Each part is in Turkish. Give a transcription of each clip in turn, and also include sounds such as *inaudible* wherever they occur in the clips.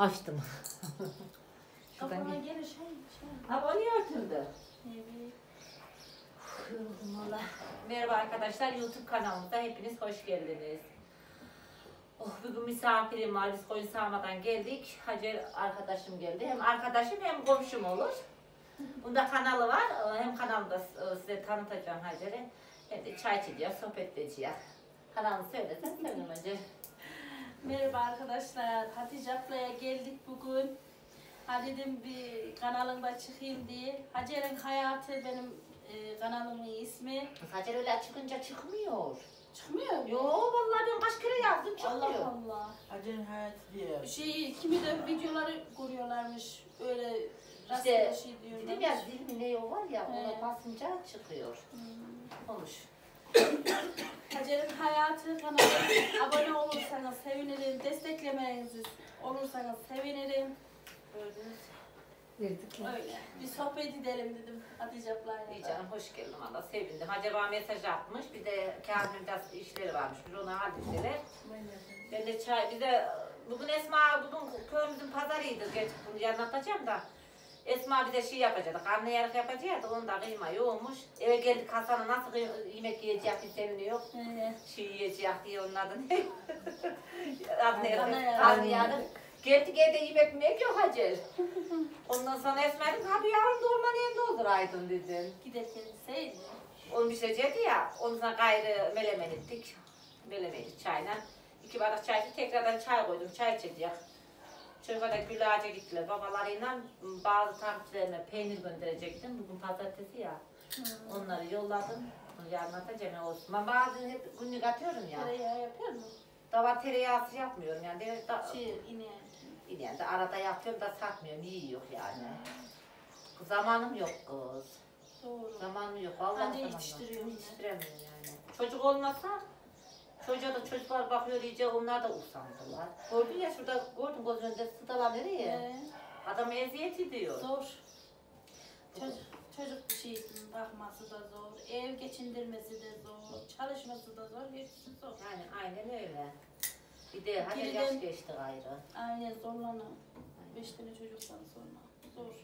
Açtım. Şuradan Kafana gel. gelir şey. şey. Ha bu niye örtüldü? Evet. Yoruldum valla. Merhaba arkadaşlar YouTube kanalımıza hepiniz hoş geldiniz. Oh bugün misafirim var. Biz koyun sağmadan geldik. Hacer arkadaşım geldi. Hem arkadaşım hem komşum olur. Bunda kanalı var. Ee, Hem kanalda e, size tanıtacağım Hacer'i. Hem de çay içeceğiz, sohbet edeceğiz. Kanalını söylesen sevinirim önce. Merhaba arkadaşlar. Hatice ablaya geldik bugün. Ha dedim bir kanalımda çıkayım diye. Hacer'in hayatı benim e, kanalımın ismi. Hacer öyle çıkınca çıkmıyor. Çıkmıyor mu? Yo vallahi ben kaç kere yazdım Allah çıkmıyor. Allah. Hacer'in hayatı diye. Şey, kimi de videoları görüyorlarmış. Öyle İşte şey dedim diyorlar. ya zil mi ne o var ya ona basınca çıkıyor. Hmm. Konuş. Hacer'in hayatı kanalına abone olursanız sevinirim. Desteklemenizi olursanız sevinirim. Gördünüz. Verdik. Öyle. Bir sohbet edelim dedim Hatice ablayla. İyi canım hoş geldin valla sevindim. Acaba mesaj atmış bir de Kazım biraz işleri varmış. Bir onu hallettiler. Ben de çay bir de bugün Esma bugün köyümüzün pazarıydı. Geç bunu yarın atacağım da. Esma bize şey yapacaktı. Karnı yarık yapacaktı. Onda kıyma yoğunmuş. Eve geldik Hasan'a nasıl yemek yiyecek bir seviniyor. Şey yiyecek diye onun adı ne? *laughs* adı ne? Karnı yarık. Karnı yarık. Geldik evde yemek mi yok Hacer. *laughs* Ondan sonra Esma dedim hadi yavrum dolmanı hem doldur Aydın dedim. giderken seydi. Onu pişirecekti ya, ondan sonra gayrı melemen ettik. Melemen çayla. İki bardak çay içtik, tekrardan çay koydum, çay içecek. Çocuklar da gül ağaca gittiler. Babalarıyla bazı takipçilerime peynir gönderecektim. Bugün pazartesi ya. Onları yolladım. Yarın atacağım olsun. Ben bazen hep günlük atıyorum ya. Tereyağı yapıyor mu? Dava tereyağısı yapmıyorum yani. De, da, Şey yine. yani de arada yapıyorum da satmıyorum. İyi yok yani. Zamanım yok kız. Doğru. Zamanım yok. Vallahi zamanım yok. yetiştiriyorum. Yetiştiremiyorum yani. Çocuk olmasa çocuğa da çocuklar bakıyor iyice onlar da usandılar. Gördün ya şurada gördün göz önünde sıdalar nereye? Ee, Adam eziyet ediyor. zor. Çocuk, çocuk bir şey bakması da zor. Ev geçindirmesi de zor. Çalışması da zor. Hepsi zor. Yani aynen öyle. Bir de hadi Biri de- yaş geçti gayrı. Aynen zorlanır. Beş tane çocuktan sonra. Zor.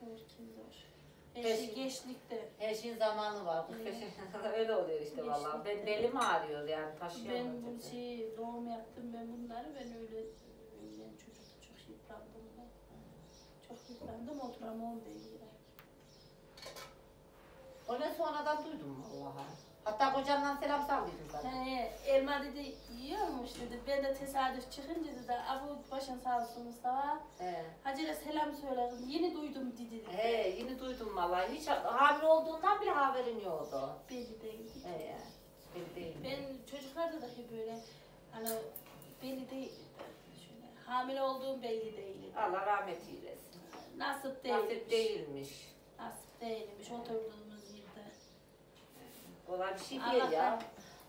Zor ki zor. Beş- geçlikte. Her şeyin zamanı var. Bu Evet. peşin- öyle oluyor işte vallahi. Ben belim ağrıyor yani taşıyamıyorum. Ben bu şey doğum yaptım ben bunları ben öyle öyle çocukta çok yıprandım ben. Çok yıprandım oturamam ben yere. Onu sonradan duydum vallahi. Hatta kocamdan selam sallıydın sana. He, elma dedi yiyormuş dedi. Ben de tesadüf çıkınca dedi abu başın sağ olsun Mustafa. He. Hacer'e selam söyledim. Yeni duydum dedi. He, yeni duydum vallahi. Hiç hamile olduğundan bile haberin yoktu. Belli değil. He, belli değil. Ben çocuklarda da hep böyle hani belli değil. Şöyle, hamile olduğum belli değil. Allah rahmet eylesin. Nasip değilmiş. Nasip değilmiş. Nasip değilmiş yerde. Kolay bir şey değil Allah'tan, ya.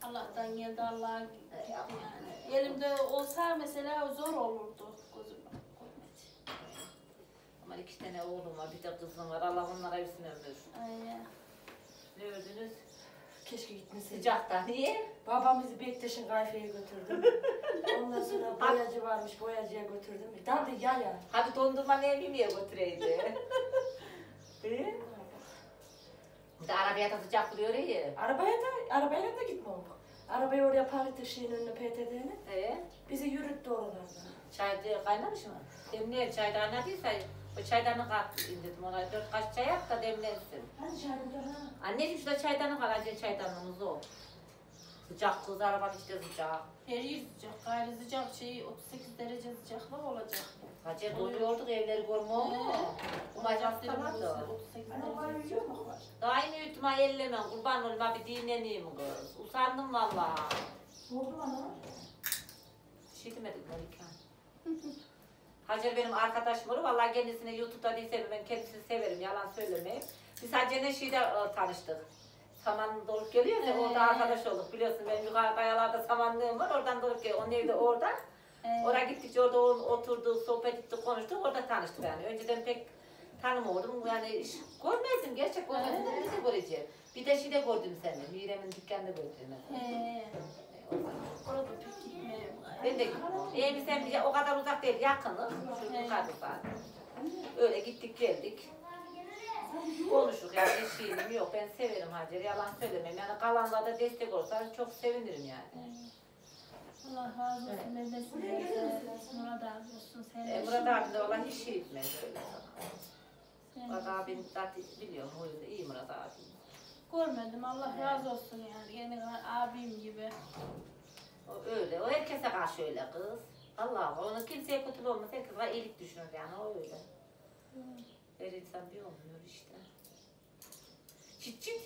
Allah'tan geldi Allah'a gitti yani. Elimde olsa mesela zor olurdu gözüm görmedi. Ama iki tane oğlum var, bir de kızım var. Allah onlara hepsini ömür. Aynen. Ne ördünüz? Keşke gitmeseydik. Sıcakta. Niye? Babam bizi Bektaş'ın kayfaya götürdü. Ondan sonra *laughs* boyacı varmış, boyacıya götürdüm. Daldı ya ya. Hadi dondurma ne yemeğe götüreydi. He? *laughs* De arabaya da sıcak duruyor ya. Arabaya da, arabayla da gitmedik. Arabayı oraya park şeyin önüne PTT'nin. Ee, Bizi yürüttü oralardan. çay kaynamış mı? Demleyelim çay kaynadıysa o çaydanı kat indirdim ona. Dört kaç çay yap da demlensin. Hadi çağırın ha. Anneciğim şurada çaydanı var. Acil çaydanlığımız o. Sıcak kız arabanın işte sıcak. Yer sıcak, gayri sıcak şey 38 derece sıcaklık olacak. Hacı doluyorduk evleri görmüyor mu? Umay hastaladı. 38 Anne var derece sıcaklık var. Ellemem. Kurban olayım ha bir dinleneyim kız. Usandım valla. Ne oldu bana? Bir şey demedik Melike. Hacer benim arkadaşım olur. Vallahi kendisine YouTube'da değilse ben kendisini severim. Yalan söylemeyeyim. Biz Hacer'le şeyde e, tanıştık. Saman dolup geliyor ya orada Ee. arkadaş olduk. Biliyorsun benim yukarı kayalarda samanlığım var. Oradan dolup geliyor. Onun evi de orada. Ee, Oraya gittikçe orada oturduk, sohbet ettik, konuştuk. Orada tanıştık yani. Önceden pek tanımıyordum. Yani iş görmezdim. Gerçek görmezdim. Ee. Nerede göreceğim? Bir de şeyde gördüm seni. Mirem'in dükkanında gördüm. He. Orada pek. Ben de evimiz hem bize o kadar uzak değil, yakınız. Şu zaten. Öyle gittik geldik. Konuştuk yani bir şeyim yok. Ben severim Hacer, yalan söylemem. Yani kalanlarda destek olsa çok sevinirim yani. Allah razı olsun. Ben de size Murat abi olsun. Sen E, de Murat abi de olan hiç şey gitmez öyle. Murat abim zaten biliyorum huyunu iyi Murat abi. Görmedim. Allah razı olsun yani. Yeni abim gibi. O öyle. O herkese karşı öyle kız. Allah Allah. Onu kimseye kötülük olmaz. Herkese iyilik düşünür yani. O öyle. Her insan bir olmuyor işte. Çit çit.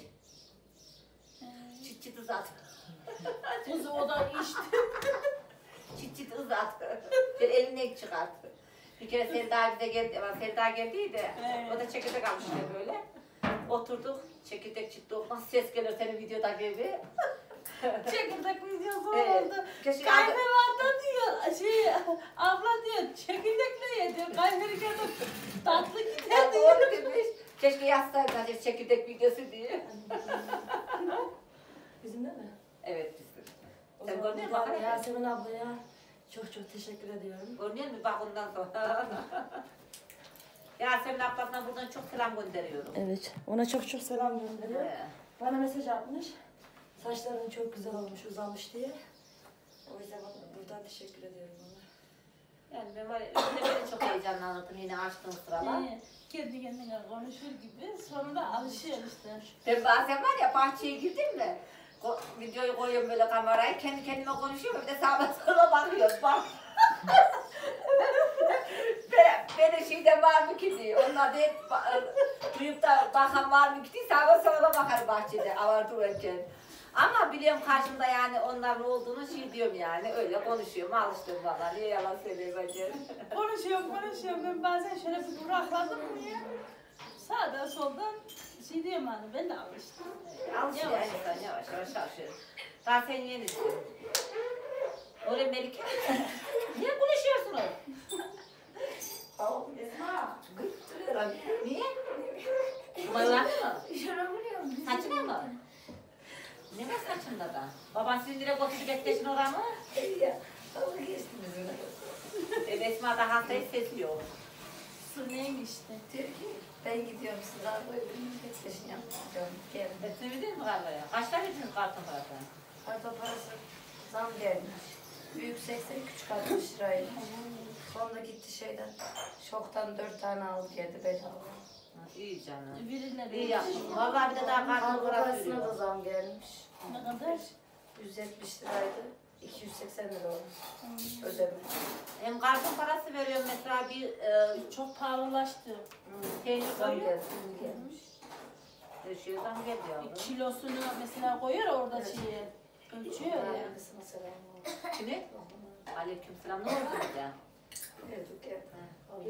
Çit çit uzat. *laughs* Kız o da işte. *laughs* Çit çit uzat. Bir eline çıkart. Bir kere Selda bize geldi. ama Selda geldiydi. O da çekirdek almış işte böyle. Oturduk. Çekirdek çıktı. Nasıl ses gelir senin videoda gibi. Çekirdek videosu Evet. oldu. Keşke Kayfe var da diyor. Şey, abla diyor çekirdekle ye diyor. Kayfe kadar tatlı gider diyor. doğru demiş. Keşke yazsaydı hadi çekirdek videosu diye. *laughs* Bizim de mi? Evet bizim. O Sen zaman görmüyor buradan musun? Yasemin ablaya çok çok teşekkür ediyorum. Görünüyor mu bak ondan sonra. *laughs* Yasemin ablasına buradan çok selam gönderiyorum. Evet. Ona çok çok selam gönderiyorum. Ee, Bana mesaj atmış. Saçların çok güzel olmuş, uzamış diye. O yüzden ona buradan teşekkür ediyorum ona. Yani ben var ya, beni çok heyecanlandım yine açtığım sıralar. Ee, Kendi kendine konuşur gibi sonra da alışıyor işte. Ben bazen var ya bahçeye girdim mi? Ko- videoyu koyuyorum böyle kamerayı, kendi kendime konuşuyorum bir de sağa sola bakıyorum. Bak. *laughs* ben, benim şeyde var mı ki diye. Onlar da hep duyup da bakan var mı ki diye sağa sola bakar bahçede avar dururken. Ama biliyorum karşımda yani onların olduğunu şey diyorum yani öyle konuşuyorum alıştım valla niye yalan söyleyeyim bence. *laughs* Konuşuyorum konuşuyorum ben bazen şöyle bir durakladım mı ya? Sağdan soldan şey diyeyim hani ben de alıştım. Alışıyor Yavaş. insan yavaş yavaş alışıyor. Daha sen yenisin. Öyle Melike. *laughs* Niye konuşuyorsunuz? Esma. Gıttırıyorum. Niye? Mırlandı mı? Saçına mı? Ne var saçında da? Baban sizin direkt oturup beklesin oraya mı? E, Esma da hastayı ses yok. Su neymiş işte. Ben gidiyorum size abi. Bekleşin yapacağım. Gelin. Hepsini bildin mi Karla'ya? Kaçta bildiniz kartın parasını? Arpa parası zam gelmiş. Büyük 80, küçük 60 liraydı. Sonra gitti şeyden. Şoktan 4 tane aldı geldi bedava. İyi canım. Birine İyi yapmışsın. Vallahi bir de daha Arpa parası parasına da zam gelmiş. Ne kadar? 170 liraydı. 280 lira olmuş. Ödeme. Hem kartın parası veriyor mesela bir e, Çok pahalılaştı. peynir Zam koyuyor. geldi. şimdi gelmiş. Zam geldi yavrum. Kilosunu mesela koyuyor orada şeyi. Ölçüyor ya. Ailesine selam olsun. Kimi? Aleyküm selam. Ne oldu bize? Geldik gel.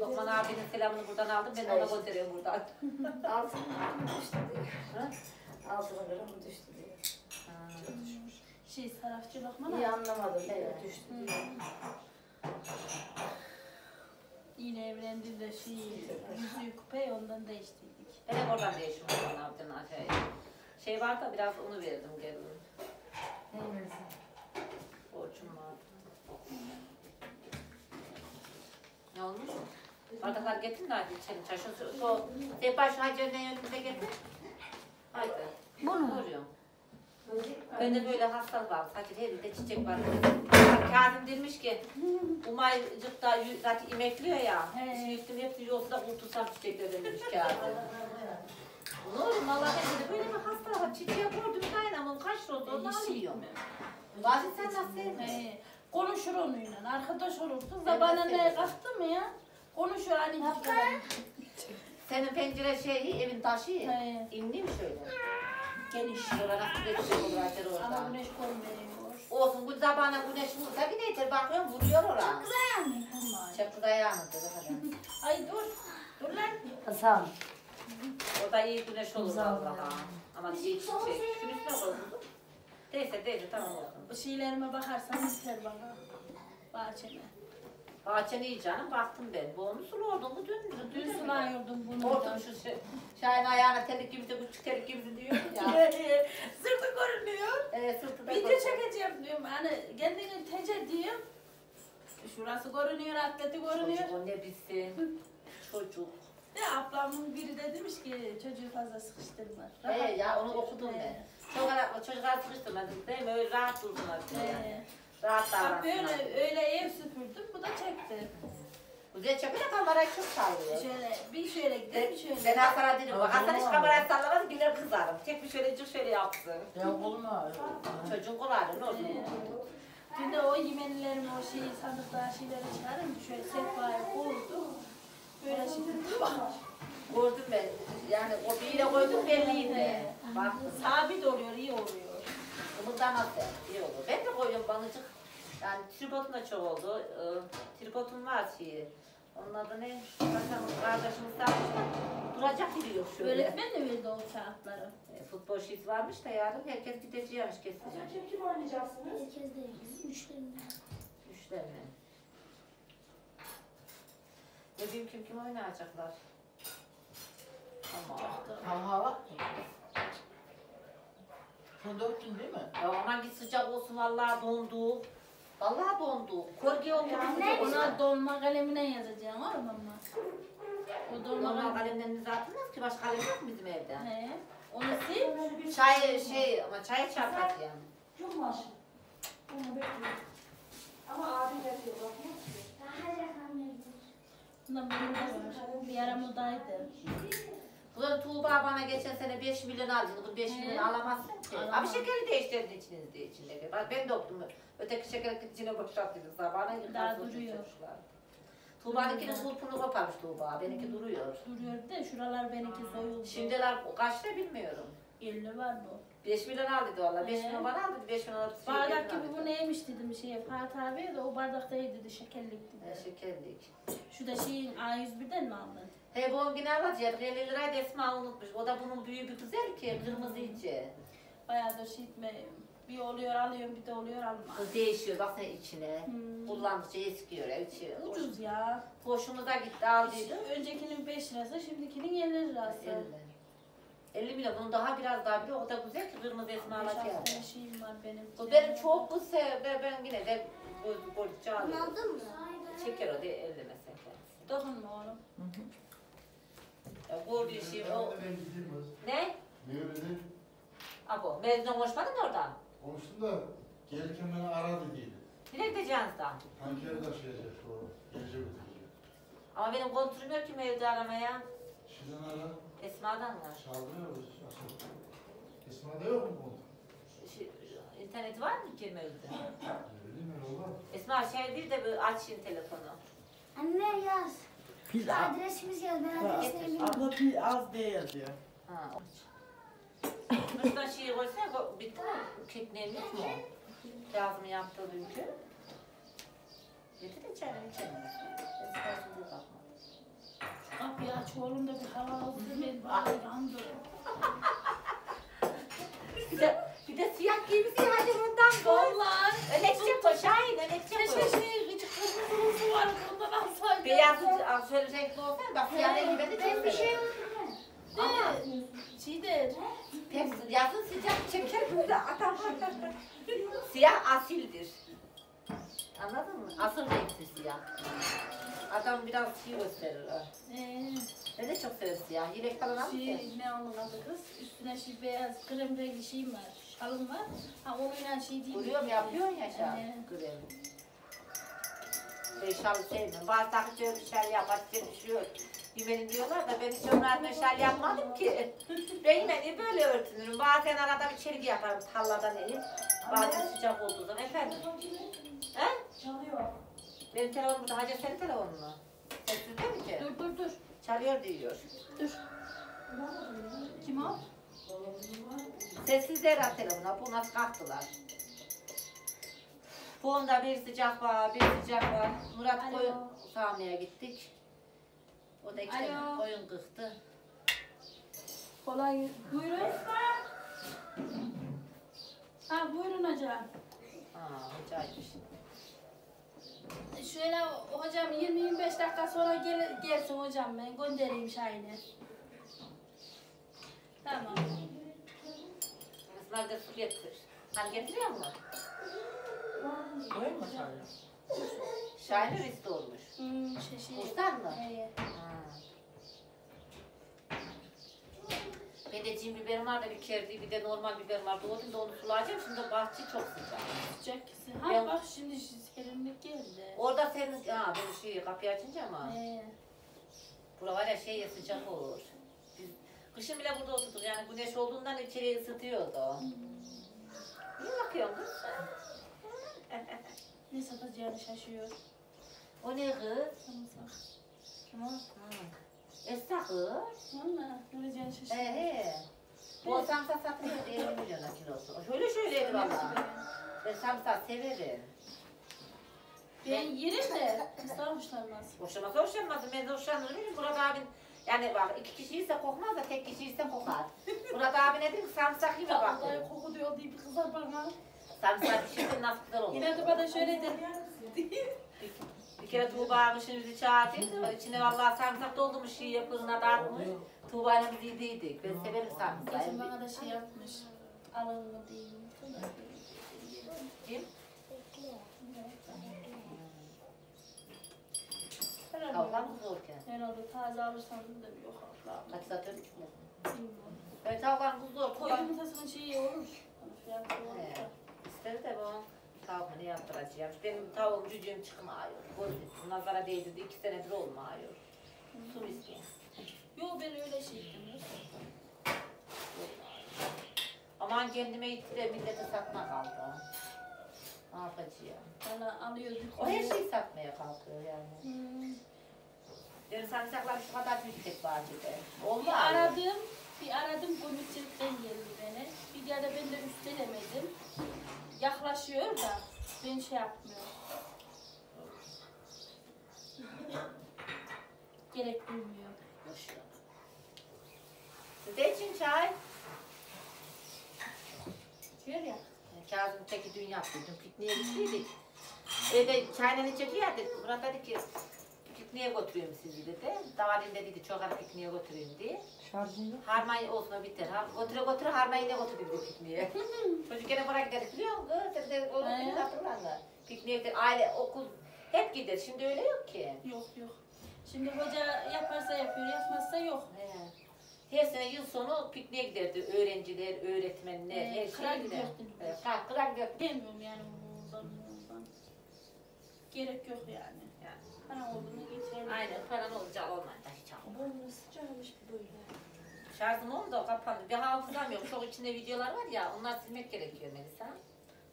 Lokman abinin selamını buradan aldım. Ben ona gönderiyorum buradan. *laughs* Altın gramı düştü diye. Ha? Altın gramı düştü diye. Ha. Şey sarafçı lokman İyi ama anlamadım. Evet. Düştü diye. yine evlendi de şey yüzüğü kupe ondan değiştirdik. Ben hep oradan değişim Lokman abiden aşağıya. Şey var da biraz onu verdim geldim. Neyimiz? Borcum vardı. Ne olmuş? Bardaklar getirin de hadi içelim. Çay şu, şu, Sepa şu Hacer'in önümüze getir. Haydi. Bunu. Vuruyorum. Bende böyle hastalık var. Her yerinde çiçek var. Kazım demiş ki, Umaycık da yü- zaten imekliyor ya. Şimdi gittim hepsi yolsa kurtulsam çiçeklerden demiş Kazım. Ne olur valla ben de böyle bir hastalık var. Çiçeğe koydum dayanamam. Kaç roz onu alıyorum. Bazen sen nasıl He, konuşur onunla, arkadaş olursun. Evet. kalktı mı ya? Konuşuyor hani. Senin pencere şeyi, evin taşı He. inli mi şöyle? Geniş. Nasıl geçecek olur Hacer Ama orada. güneş görmüyor. Olsun bu zabana güneş vursa bir yeter bakıyorum vuruyor oraya. Aman. Çapkız ayağınıdır. Ay dur. Dur lan. Hasan. O da iyi güneş olur Güzel vallahi. Ama iyi çiçek. Şunun üstüne koy kızım. Değilse değilse tamam olsun. Bu şeylerime bakarsan ister bana. Bahçeme. Bahçeni iyi canım baktım ben. Bu onu suluyordun mu dün? Dün, Dün sulayıyordum bunu. Hortum şu şey. Şahin ayağına telik gibi de küçük telik gibi diyor ya. *laughs* Sırtı görünüyor. Evet sırtı da Video çekeceğim diyorum. Hani kendini tece diyorum. Şurası görünüyor, atleti görünüyor. Çocuk o ne bilsin. *laughs* Çocuk. Ya ablamın biri de demiş ki çocuğu fazla sıkıştırma. Ee, ya onu okudum Ee, ben. Çocuklar, çocuklar sıkıştırmadık değil mi? Öyle rahat dursunlar diye. ee. Rahat Bak davransınlar. böyle öyle ev süpürdüm, bu da çekti. Güzel çekiyor da kamerayı çok sallıyor. Şöyle bir şöyle gidelim, bir şöyle. Ben Hasan'a dedim bak Hasan hiç kamerayı sallamaz güler kızarım. Tek bir şöylecik şöyle yapsın. Ya kolum ağrıyor. Çocuğun kulağını ne olsun. Dün de o yemenlerim o şeyi sandıkta şeyleri çıkarım şöyle sehpaya koydum. Böyle şimdi tamam. Gördüm ben. Yani o bir yere koydum belliydi. Bak Sabit oluyor, iyi oluyor. Umutlamaz da iyi olur. Ben de koyuyorum balıcık. Yani tripodum da çok oldu. Ee, tripodum var şeyi. Onun adı ne? Zaten kardeşimiz sarmış da duracak gibi yok şöyle. Öğretmen de verdi o kağıtları. E, futbol şiit varmış da yarın herkes gideceğimiş kesin. Kim kim oynayacaksınız? Herkes değil. Üçlerinde. Üçler mi? Ne bileyim kim kim oynayacaklar. Hava. Sen döktün değil mi? ya aman git sıcak olsun vallahi dondu. Vallahi dondu. Korgi oldu. Ne? Ona dolma kalemine yazacağım var mı ama? O dolma Normal kalem. kalemlerimizi atmaz ki başka kalem yok mu bizim evde? Ne? Onu sil. Çay şey ama çay çarpar yani. Çok mu aşık? Onu bekliyorum. Ama abi yapıyor bakma. Daha rakamlardır. Bundan benim de var. Bir ara modaydı. Bunun Tuğba bana geçen sene 5 milyon aldı. Bunu 5 He. milyon alamazsın ki. Alamam. Abi şekeri değiştirdin içinizde içindeki. Ben, ben de okudum. Öteki şekeri içine boşalttıydık sabahına. Daha duruyor. Tuğba'nınkinin kulpunu koparmış Tuğba. Benimki duruyor. Duruyor de şuralar benimki soyuldu. Şimdiler kaçta bilmiyorum. 50 var bu. 5 milyon aldıydı valla. 5 He. milyon bana aldı. 5 milyon aldı. Bardak gibi bu neymiş dedim şey Fatih abi de o bardaktaydı dedi şekerlik He, dedi. şekerlik. Şu da şeyin A101'den mi aldın? He bu on yine alacak. 50 liraydı Esma unutmuş. O da bunun büyüğü bir güzel ki. Kırmızı içi. Bayağıdır şey etme. Bir oluyor alıyorum bir de oluyor alma. Bu değişiyor baksana içine. Hmm. Kullandıkça eskiyor. içi. Ucuz ya. Hoşumuza gitti aldıydı. Öncekinin 5 lirası şimdikinin 50 lirası. 50. 50 milyon. Bunun daha biraz daha bile o da güzel ki kırmızı esma altı tane şeyim var benim. Bu benim çok bu sebebi ben yine de bu borçlu Bunu alıyorum. aldın mı? Şeker o değil 50 mesela. Dokunma oğlum. Ya bu şey o. Ben gideyim kız. Ne? Ne öyle değil? Abo, mezun konuşmadın mı oradan? Konuştum da gelirken beni aradı diye. Nereye gideceğiniz daha? Tankeri taşıyacak şu an. Gece götürecek. Ama benim kontrolüm yok ki mevzu aramaya. Şimdiden ara. Esma'dan var. Çağırıyor. Asıl. Esma'da yok mu bu? Şey, interneti var mı ki mevzuda? Ne bileyim ben oğlum. Esma şey bir de bir açın telefonu. Anne yaz. Pil Şu adresimiz yaz. Ben adresini. Abla pil az diye yazıyor. Ha. Şuradan şeyi koysana, ko- bitti mi? Kekmeğim yok mu? Kazım'ın yaptığı dünkü. Getir de çayını içelim. Esmersin diye bakma. Kapıyı aç oğlum da bir hava alsın ben bari yandım. Bir de, bir de siyah giymişsin hadi bundan koy. Vallahi. Önekçe koy, Şahin önekçe Keşke kırmızı var bundan alsaydım. Beyaz az şöyle renkli olsaydı bak siyah rengi ben de Ben bir şey. Ama Şeydir. pek yazın sıcak çeker böyle adam. *laughs* siyah asildir. Anladın mı? Asıl renkli siyah. Adam biraz şey gösterir. ha. Ee, Ben de çok severim siyah. Yelek falan almış şey ne onun adı kız? Üstüne şey beyaz krem renkli şeyim var. Şalım var. Ha onunla şey değil. Vuruyorum yapıyorsun ya şal. Evet. Krem. Ben şalı sevmiyorum. Bazı takıcı şal yapar, düşüyor. Yemeğini diyorlar da ben hiç onlardan şal yapmadım ki. ben yemeğini böyle örtünürüm. Bazen arada bir çelgi yaparım talladan elip. Bazen sıcak olduğu zaman. Efendim? He? Çalıyor. Benim telefonum burada. Hacı senin telefonun mu? Sessiz değil mi ki? Dur dur dur. Çalıyor diyor. Kim o? Sessiz de herhalde telefona. Bu nasıl kalktılar? Bu onda bir sıcak var, bir sıcak var. Murat Alo. koyun sağmaya gittik. O da iki tane Alo. koyun kıktı. Kolay buyurun. Ha buyurun hocam. Ha, acayip. Şöyle hocam 20-25 dakika sonra gel, gelsin hocam ben göndereyim Şahin'e. Tamam. Bunlar da su getir. Hani getiriyor mu? Koyun mu sadece? Şahin risk olmuş. Hmm, şey, şey. Ustan mı? He. Ha. Ben de cin biberim var da bir kerdi bir de normal biberim var. Doğdum da onu sulayacağım. Şimdi bahçe çok sıcak. Sıcak kesin. Ha Ben- bak şimdi serinlik geldi. Orada senin, ha ben şey kapıyı açınca ama. He. Bura var ya şey ya sıcak olur. Biz kışın bile burada oturduk yani güneş olduğundan içeriye ısıtıyordu. Niye bakıyorsun kız? *laughs* Ne satacağını şaşıyor. O ne kız? Sarımsak. Kim o? Esra kız. Valla olacağını şaşıyor. He he. Bu samsa satılıyor 50 milyona kilosu. Şöyle şöyleydi valla. Ben samsa severim. Ben yerim de kızlar hoşlanmaz. Hoşlanmaz hoşlanmaz. Ben de hoşlanırım. Murat abin yani bak iki kişiyse kokmaz da tek kişiyse kokar. *laughs* Murat abi ne dedim samsak gibi bak. Vallahi koku diyor diye bir kızar bana. Samsak pişirsin nasıl güzel olur. Yine de bana şöyle dedi. *laughs* Bir kere Tuğba abişin bizi çağırdıydı. İçine vallahi sarımsak doldurmuş şey yapığına da atmış. Tuğba'yla biz yediydik. Ben severim Geçen sarımsağı. bana da şey yapmış. Alın mı diyeyim. Kim? Kavga mı zorken? Herhalde taze alırsam da bir yok abla. Kaç satıyor ki? Bilmiyorum. Ben tavukların kuzu zor. Koy yumurtasının şeyi olur. Fiyatı olur. İster de bu tavuğunu yaptıracağım. Benim tavuğum cücüğüm çıkmıyor. Gözüm nazara değdirdi. iki senedir olmuyor. Su istiyor. Yok ben öyle şey yapıyorum. Aman kendime gitti de millete satma kaldı. Ne yapacağım? Bana alıyor bir O her şeyi satmaya kalkıyor yani. Hmm. Benim sarımsaklar şu kadar büyük tek bahçede. Bir Olmuyor. aradım, bir aradım komikçilikten geldi beni. Bir yerde ben de üstelemedim. Yaklaşıyor da ben şey yapmıyorum. Gerek duymuyor. İçin çay. Diyor ya. Kazım teki dün yaptı. Dün pikniğe gittiydik. Evde çayla içecek ya. Murat dedi ki pikniğe götürüyorum sizi dedi. Davalin de dedi çok ara pikniğe götüreyim diye. Şarjın yok. Harmayı olsun biter. Ha, götüre götüre harmayı ne götürdü dedi pikniğe. Çocuk gene bırak giderik biliyor musun? Kız dedi onu He. bir hatırlar mı? Pikniğe gider, aile, okul hep gider. Şimdi öyle yok ki. Yok yok. Şimdi hoca yaparsa yapıyor, yapmazsa yok. He. Her sene yıl sonu pikniğe giderdi. Öğrenciler, öğretmenler, He, her kırar şey gider. giderdiniz. Evet, kırar, kırar gider. Bilmiyorum yani buradan buradan. Gerek yok yani. Yani. Para olduğunu getirelim. Aynen paran olacak olmaz da hiç alma. Burnu sıcakmış böyle. Şarjım oldu kapandı. Bir hafızam yok. Çok içinde videolar var ya onlar silmek gerekiyor Melisa.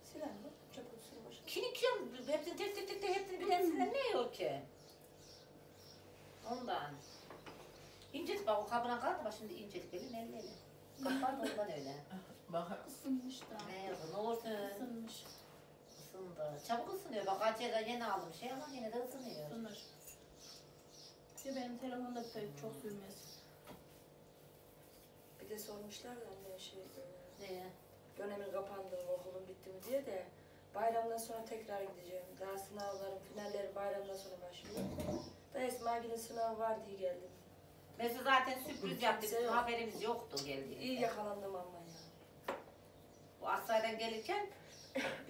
Siler mi? Kutusunu boşalt. Kinikiyorum. Hepsini tek tek tek tek hepsini birden silinmiyor ki. Ondan. İncecik bak o kabına kaldı bak şimdi incecik elin elin elin. Kapan da ondan öyle. *laughs* Bak Isınmış da. Ne yapın ne olursun. Isınmış. Isındı. Çabuk ısınıyor. Bak acele yeni aldım şey ama yine de ısınıyor. Isınır. Bir benim telefonda çok sürmez. De sormuşlar da anne şey e, Ne? dönemin kapandı mı, okulun bitti mi diye de bayramdan sonra tekrar gideceğim. Daha sınavlarım, finallerim bayramdan sonra başlıyor. Da Esma Gül'ün sınavı var diye geldim. Mesela zaten sürpriz yaptık. Kimse yok. Haberimiz yoktu geldi. İyi yakalandım ama ya. Bu Aksaray'dan gelirken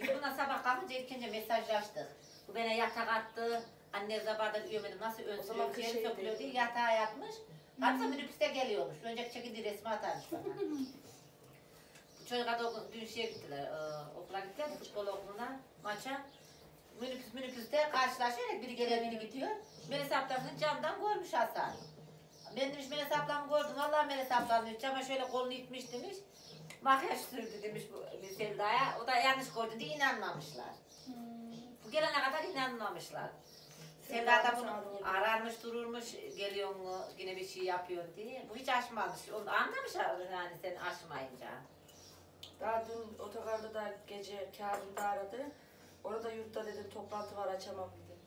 biz buna sabah kalkınca erkence mesajlaştık. Bu bana yatak attı. Anne zabarda uyumadı. Nasıl ön sürüyor, yeri şeydi. sökülüyor diye yatağa yatmış. Hatta minibüste geliyormuş. Önceki çekildiği resmi atarmış bana. *laughs* Çocuklar da okul- dün şeye gittiler, e, okula gittiler, futbol okuluna, maça. Minibüs minibüste karşılaşıyor, biri geliyor biri gidiyor. Melis ablasını camdan görmüş Hasan. Ben demiş Melis ablamı gördüm, vallahi Melis ablam demiş, cama şöyle kolunu itmiş demiş. Makyaj sürdü demiş bu Sevda'ya, o da yanlış gördü diye inanmamışlar. Hmm. Bu gelene kadar inanmamışlar. Bu bunu çağırıyor. ararmış dururmuş, geliyor mu yine bir şey yapıyor diye. Bu hiç aşmamış, onu anlamışlar yani sen aşmayınca. Daha dün otogarda da gece Kazım da aradı. Orada yurtta dedim toplantı var açamam dedim.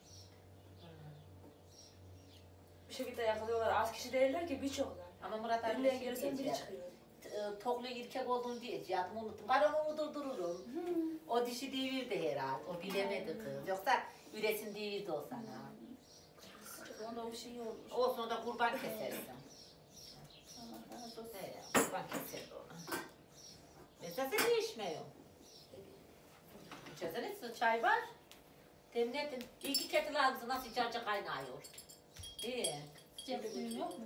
Bir şekilde yakalıyorlar. Az kişi değiller ki birçoklar. Ama Murat abi Önüne şey gelirsen biri çıkıyor. e, toklu erkek olduğunu diyeceğim unuttum. Ben onu durdururum. O dişi devirdi herhalde. O bilemedi kız. Yoksa Üresin değildi o sana. Onda bir şey olmuş. Olsun o da kurban kesersin. Allah razı olsun. He, kurban keserdi ona. Mesela sen ne içmiyorsun? İçersene çay var. Temin edin. Bir iki kettle almışsın nasıl içerce kaynıyor. İyi. Sıcak suyun yok mu?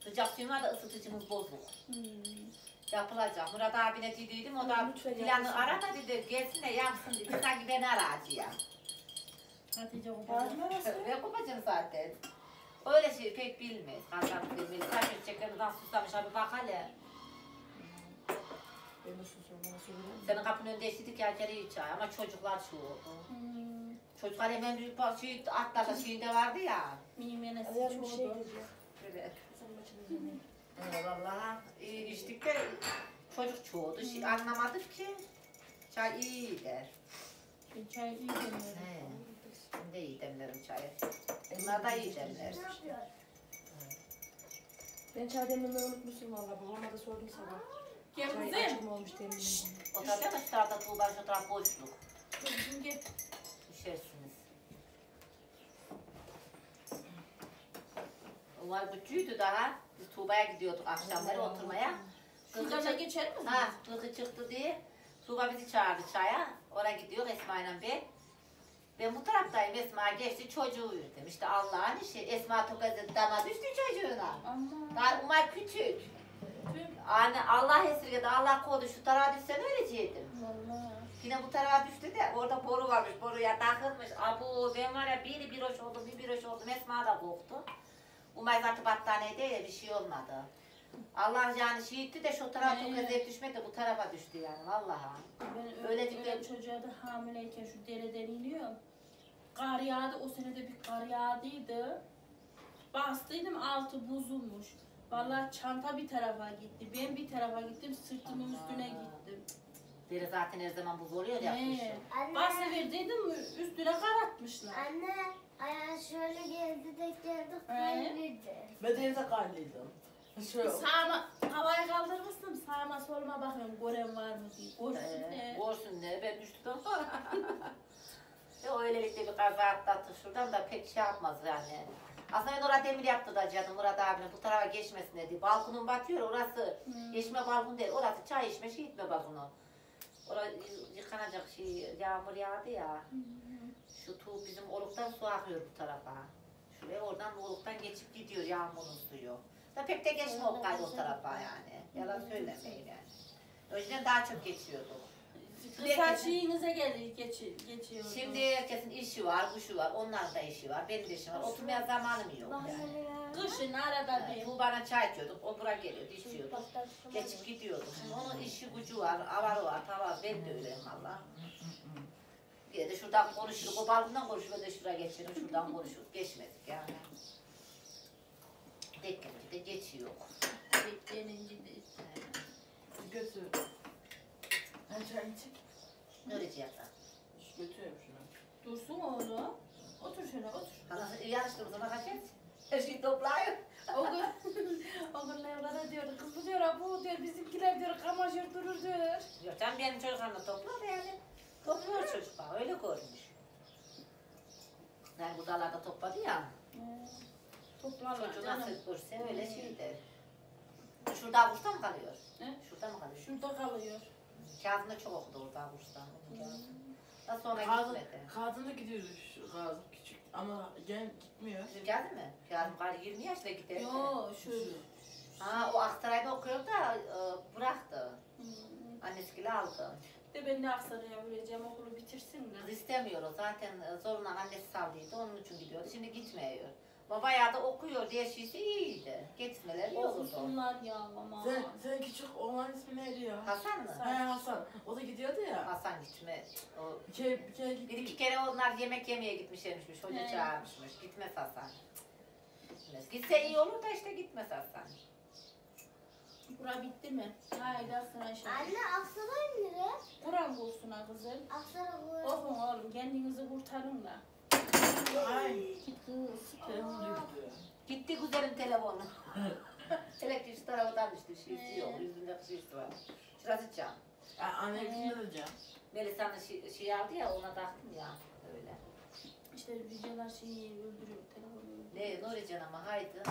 Sıcak suyun var da ısıtıcımız bozuk. Hmm. Yapılacak. Murat abine dediydim o da planı arama dedi. Gelsin de yapsın dedi. Sanki beni aracı Hatice o Bağırma arası. Ve babacım zaten. Öyle şey pek bilmez. Kazanıp bilmez. Saç çiçeklerini nasıl susamış abi bak hele. Senin kapının önünde eşitlik ya kere çay ama çocuklar şu. Hmm. Çocuklar hemen bir şey atlarda şeyinde vardı ya. Mimenesi Yarın bir şey çoğdu. Ee, vallahi iyi içtik de çocuk çoğudu. Şey, anlamadık ki. Çay iyi der. Bir çay iyi demiyorum. De iyi demlerim çayı. Bunlar da iyi demler. Ne yapıyor? Ben çay demlemeyi unutmuşum valla. Babama da sordum sabah. Gel Çay kızım. açık mı olmuş demin. O tarafta da şu tarafta Tuğba şu taraf boşluk. Kızım gel. Düşersiniz. Onlar bütçüydü daha. Biz Tuğba'ya gidiyorduk akşamları oturmaya. Şuradan da geçelim mi? ha, kızı çıktı diye. Tuğba bizi çağırdı çaya. Oraya gidiyor Esma ile ben. Ben bu taraftayım. Esma geçti çocuğu yürüdüm. İşte Allah'ın işi. Esma tokadı dama düştü çocuğuna. Aman. Daha Umay küçük. Anne Allah esirgedi. Allah korudu. Şu tarafa düşsem ölecektim. Vallahi. Yine bu tarafa düştü de orada boru varmış. Boruya takılmış. Abu ben var ya biri bir hoş oldum, bir bir hoş oldum. Esma da korktu. Umay zaten battaniyede ya bir şey olmadı. Allah yani etti de şu tarafa Ee. evet. düşmedi de bu tarafa düştü yani vallahi. Ben Öyle öyle, öyle çocuğa da hamileyken şu dereden iniyorum. Kar yağdı, o sene de bir kar yağdıydı. Bastıydım altı buzulmuş. Vallahi çanta bir tarafa gitti, ben bir tarafa gittim, sırtımın üstüne gittim. Deri zaten her zaman buz oluyor ya. He. Basıverdiydim, üstüne kar atmışlar. Anne. Ayağı şöyle geldi de geldi. Kayboldu. Ben denize kaldıydım. Şöyle. Sağıma, havaya kaldırmıştım, sağıma soluma bakıyorum, gören var mı diye. Görsün Ee, de. Borsun ne ben düştükten sonra. *laughs* Ve o öylelikle bir kaza atlattı şuradan da pek şey yapmaz yani. Aslında ben orada demir yaptı da canım Murat abinin bu tarafa geçmesin dedi. Balkonun batıyor orası. Hmm. Geçme balkon değil. Orası çay içme şey itme balkonu. Orası yıkanacak şey yağmur yağdı ya. Şu tuğ bizim oluktan su akıyor bu tarafa. Şuraya oradan oluktan geçip gidiyor yağmurun suyu. Da pek de geçme oktaydı o tarafa yani. Yalan söylemeyin yani. Yüzden daha çok geçiyorduk. Kısa şeyinize gelir, geçi, geçiyor. Şimdi herkesin işi var, kuşu var, onların da işi var, benim de işim var. Oturmaya zamanım yok yani. Kışın arada bir. Bu bana çay içiyorduk, o buraya geliyordu, içiyorduk. Geçip gidiyorduk. Şimdi onun işi gücü var, avarı var, tavar, ben de öyleyim valla. Bir de şuradan konuşuruz, o balkondan konuşup ben de şuraya geçerim, şuradan konuşup geçmedik yani. Bekledik de geçiyor. Beklenince de. Götür. Ben çay içeyim. Yapar. Şu Götürüyorum şunu. Dursun oğlum. Otur şöyle otur. Yarıştığımız zaman kaçacağız. Her şeyi toplayın. O gün, *laughs* o gün Mevlana diyordu, kız bu diyor, bu diyor, bizimkiler diyor, kamaşır durur diyor. Yok sen benim çocuklarımla toplar yani. Topluyor çocuklar, öyle görmüş. Yani bu dağlarda topladı ya. Toplarlar Çocuğu canım. nasıl görse öyle şeydir. Şurada kursta mı kalıyor? He? Şurada mı kalıyor? Şurada kalıyor. Kazım da çok okudu orada kursta. Daha sonra Kazım, gitmedi. Kazım da gidiyordu şu Kazım küçük ama gel gitmiyor. Bizim geldi mi? Kazım galiba 20 yaşında gitti. Yo şu. Ha o Aksaray'da okuyor da e, bıraktı. Hmm. Annesiyle aldı. De ben de Aksaray'a vereceğim okulu bitirsin Kız de. istemiyor o zaten e, zorla annesi saldıydı onun için gidiyordu. Şimdi gitmiyor. Ama bayağı da okuyor diye şeysi iyiydi. Gitmeleri iyi olurdu. Okusunlar ya ama. Sen, sen küçük oğlan ismi neydi ya? Hasan mı? He Hasan. O da gidiyordu ya. Hasan gitme. O, Bir kere, bir kere bir gitti. iki kere onlar yemek yemeye gitmişlermiş. Hoca He. çağırmışmış. Gitmez Hasan. Gitmez. Gitse iyi olur da işte gitmez Hasan. Bura bitti mi? Haydi Aksaray şey. Anne Aksaray nere? Kur'an kursuna kızım. Aksaray bu. Okun oğlum kendinizi kurtarın da. Gitti güzelim telefonu. *laughs* Elektrik şu tarafadan düştü. Şeysi He. yok. Yüzünde şeysi var. Şurası cam. Ya anne kimde de can. Melisa'nın şey, şey aldı ya ona taktım ya. Öyle. İşte Televizyonlar şeyi öldürüyor, telefonu öldürüyor. Ne Nurican ama haydi.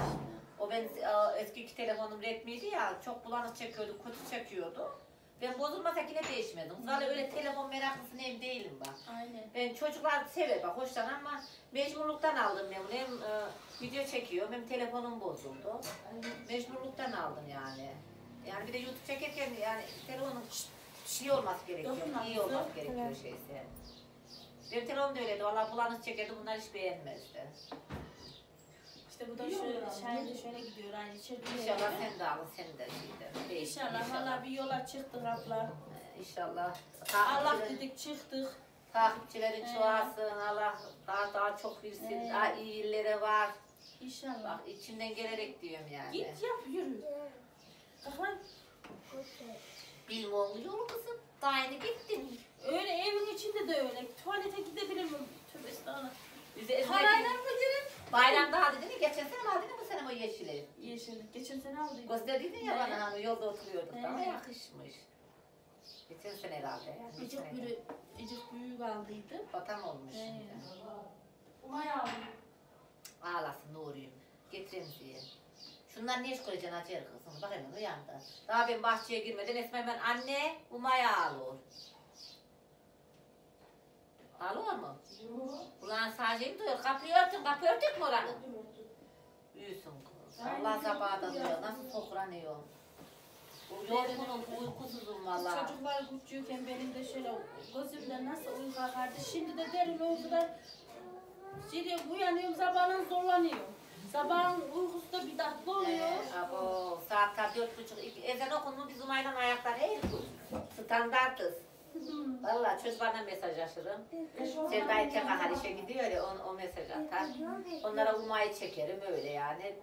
O ben eski iki telefonum Redmi'ydi ya çok bulanık çekiyordu, kötü çekiyordu. Ben bozulmasa yine değişmedim. Zaten öyle telefon meraklısı neyim değilim bak. Aynen. Ben çocuklar sever bak hoşlanır ama mecburluktan aldım ben bunu. Hem e, video çekiyorum hem telefonum bozuldu. Mecburluktan aldım yani. Yani bir de YouTube çekerken yani telefonun şey olması gerekiyor, Dokunması, iyi olması gerekiyor evet. şeyse. Benim telefonum da öyleydi. Valla bulanık çekerdi bunlar hiç beğenmezdi. İşte bu da şöyle, şahane şöyle gidiyor aynı çırpıyor. İnşallah sen de alın, sen de şeyde. İnşallah valla bir yola çıktık abla. Ee, İnşallah. Allah dedik çıktık. takipçilerin Ee. çoğalsın. Allah daha daha çok versin. Ee. Daha iyileri var. İnşallah. Bak içimden gelerek diyorum yani. Git yap yürü. Kalk lan. Bilmiyorum yolu kızım. Daha yeni gittim. Öyle evin içinde de öyle. Tuvalete gidebilir miyim? Tövbe estağfurullah. Biz de Parayla mı gidelim? bayramda aldın değil mi? Geçen sene mi aldın bu sene mi o yeşili? Yeşillik. Geçen sene aldıydım. Gösterdiydin ya bana hani yolda oturuyorduk Ne? ama yakışmış. Geçen sene herhalde yani. Ecik büyük, ecik büyük aldıydım. Batam olmuş Ee. şimdi. Umay aldım. Ağlasın Nuri'yim. Getireyim diye. Şunlar ne iş koyacaksın acır kızım? Bak hemen uyandı. Daha ben bahçeye girmeden Esma hemen anne umaya ağlıyor. Ağlıyor mu? Ulan mi duyuyor? Kapıyı örtün, kapı örtük mü oranı? Büyüsün kız. Allah sabaha da duyuyor. Nasıl sokranıyor. Yorgunum, uykusuzum valla. Çocuklar küçükken benim de şöyle gözümde nasıl uyku akardı. Şimdi de derin uykuda Şimdi uyanıyorum sabahın zorlanıyorum. Sabahın uykusu da bir tatlı oluyor. Ee, abo, saat dört buçuk. Ezan okundu biz umayla ayaklar gün. Standartız. Valla çocuklardan mesajlaşırım. Sevda'yı tek ahal işe gidiyor ya on, o mesaj atar. Onlara umayı çekerim öyle yani.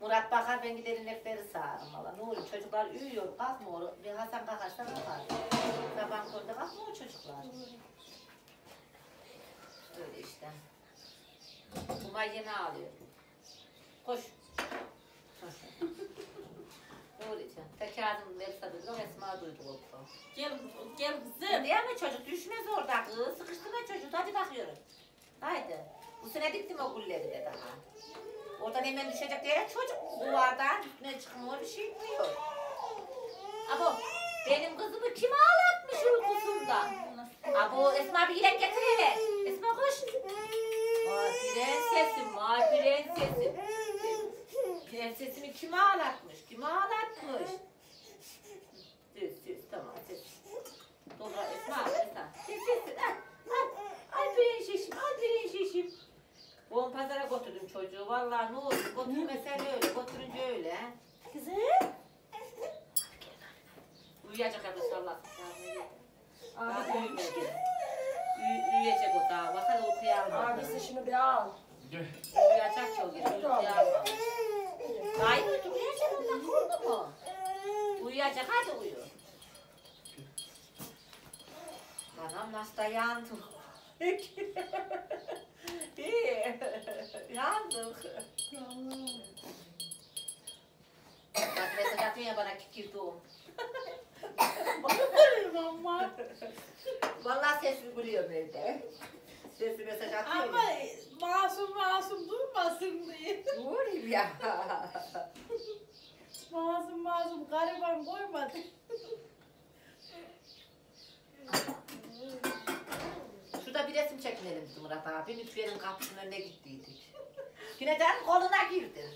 Murat bakar ben giderim inekleri sağarım valla. Ne oluyor çocuklar uyuyor kalkmıyor. Bir Hasan kalkarsa kalkar. Sabah körde kalkmıyor çocuklar. Öyle işte. Umay yine ağlıyor. Koş. ne Melisa dedi, o Esma duydu oldu. Gel, gel kızım. Değil mi çocuk düşmez orada kız. Sıkıştırma çocuğu hadi bakıyorum. Haydi. Bu sene diktim o gülleri de daha. Oradan hemen düşecek diye çocuk duvardan üstüne çıkmıyor bir şey yapmıyor. Abo benim kızımı kim ağlatmış uykusunda? Abo Esma bir yelek getir hele. Esma koş. Vay prensesim, vay prensesim. Prensesimi kime ağlatmış? Kime ağlatmış? Düz düz tamam düz. Dobra Esma Esma. Ay, ay prensesim, ay prensesim. Bu pazara götürdüm çocuğu. Vallahi ne oldu? Götürmesen öyle, götürünce öyle. Kızım. Uyuyacak arkadaş Allah. Abi uyumuş ki. Uyuyacak o daha. Bakalım okuyalım. Abisi şunu bir al. Uyuyacak çok iyi. Uyuyalım. Hayır uyudu. Uyuyacak? Uyuyacak hadi uyu. Anam nasıl yandım. *laughs* İyi. Yandık. Bak *laughs* mesaj atıyor bana kikirdim. Ama, Vallahi sesli gülüyorum evde. Sesli mesaj atıyor. ama masum masum durmasın diye. Dur ya. *laughs* Masum masum gariban koymadı. Şurada bir resim çekinelim Murat abi. Lütfiye'nin kapısının önüne gittiydik. De koluna girdi.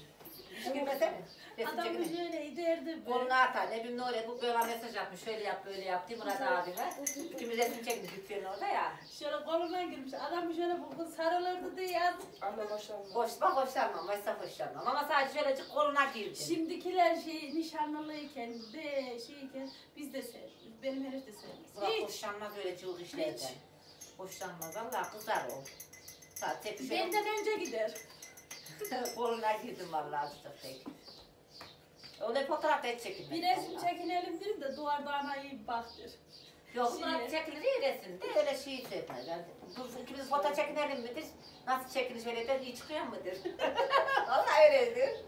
Hiç girmesene. Resim Adam çekinelim. şöyle giderdi. Koluna atar. Ne bileyim ne oraya bu böyle mesaj atmış. Şöyle yap böyle yap diye Murat abime. İkimiz resim çektik Lütfiye'nin orada ya. Şöyle koluna girmiş. Adam şöyle bu kız sarılırdı diye yazdı. Anne hoşlanma. Hoş, bak hoşlanmam. Başta hoşlanmam. Ama sadece şöyle koluna girdi. Şimdikiler şey nişanlılıyken de şeyken biz de sevdik. Benim herif de sevmez. Murat Hiç. hoşlanmaz öyle cıvık işlerden. Hoşlanmaz. Allah kızar o. Saat tepki şöyle Benden önce gider. *laughs* koluna girdim vallahi tutup tek. Öyle fotoğraf hiç çekilmedi. Bir resim çekinelim dedim de duvarda ana iyi bir baktır. Yok Şey- bunlar çekilir ya resimde öyle şey etmez. Yani, dur ikimiz foto çekinelim midir? Nasıl çekilir şöyle de iyi çıkıyor mudur? *laughs* Vallahi öyledir.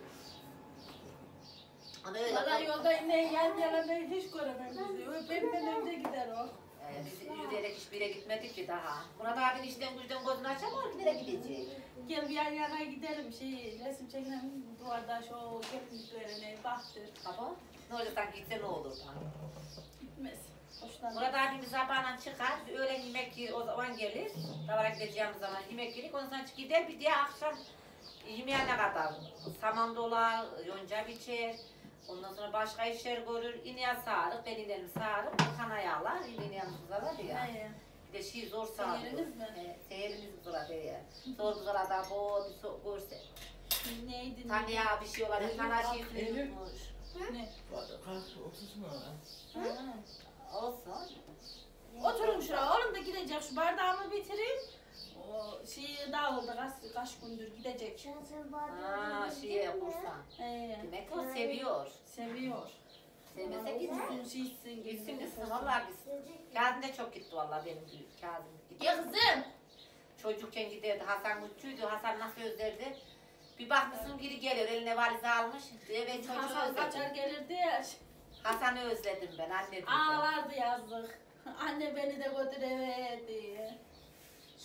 Ama öyle. Valla yolda ne yan yana ne hiç göremem bizi. Benden önce gider o. Ee, biz yürüyerek hiçbir yere gitmedik ki daha. Murat abinin işten güçten gözünü açamıyor ki nereye gidecek? Gel bir yan yana gidelim. Şey, resim çekelim. Duvarda şu gelmişlerine baktır. Baba, ne olacak sanki gitse ne olur lan? Gitmez. Hoşlanmaz. Murat abimiz sabahdan çıkar, öğlen yemek yer, o zaman gelir. Davara gideceğimiz zaman yemek yedik, ondan sonra gider bir diye akşam yemeğine kadar. Saman dolar, yonca biçer, ondan sonra başka işler görür. İneğe sağırıp, ben ineğimi sağırıp, kana yağlar, ineğimi tuzalar ya. He. Bir de şey zor sağırır. Seyriniz mi? He, seyrimiz zor ya. Zor zor adam, o bir so, görse. Neydi? Tanrıya bir şey olacak, sana şey Eylül. yutmuş. Ne? Kaç, 30 mu? Olsun. Oturun şuraya. Oğlum da gidecek. Şu bardağımı bitireyim. O şey dağıldı kaç, kaç gündür gidecek. Bardağı şeye kursan. Ee, Demek o seviyor. seviyor. Sevmese gitsin. Gitsin, şişsin, Gitsin gitsin vallahi gitsin. Kazım da çok gitti vallahi benim büyük Kazım. gitti. Ya kızım. Çocukken giderdi Hasan Kutçuydu. Hasan nasıl özlerdi. Bir bakmışsın geri geliyor eline valizi almış. Ben çocuğu Hasan kaçar özledim. gelirdi ya. Hasan'ı özledim ben anne. Ağlardı yazdık. *laughs* Anne beni de götür eve diye.